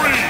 Three,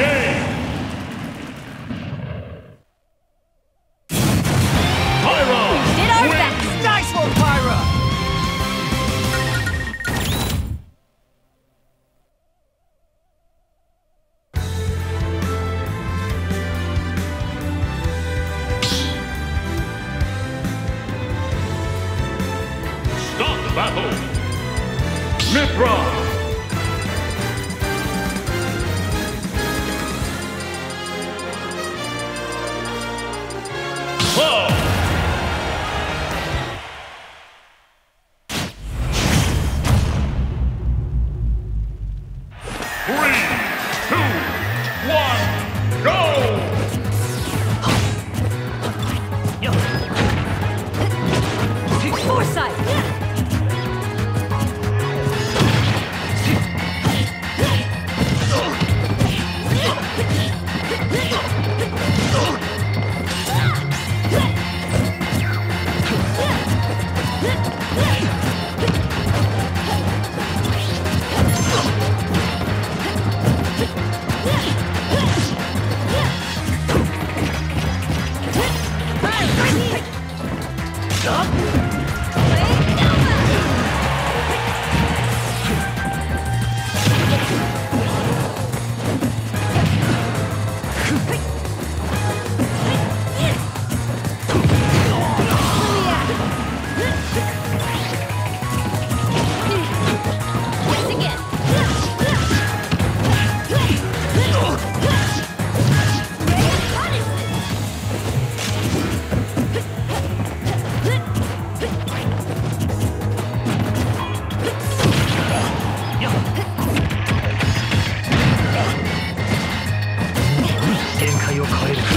Game! 態を変える。